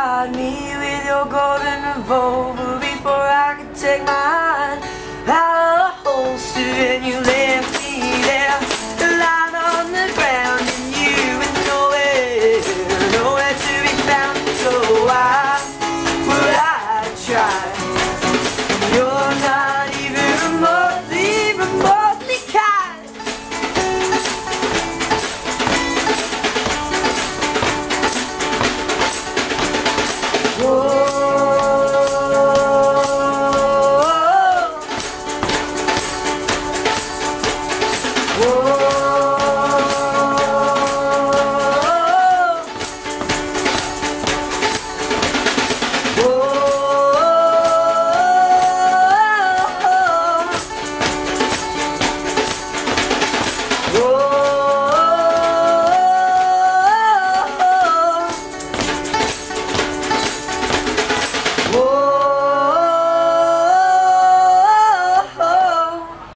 me with your golden revolver before I could take my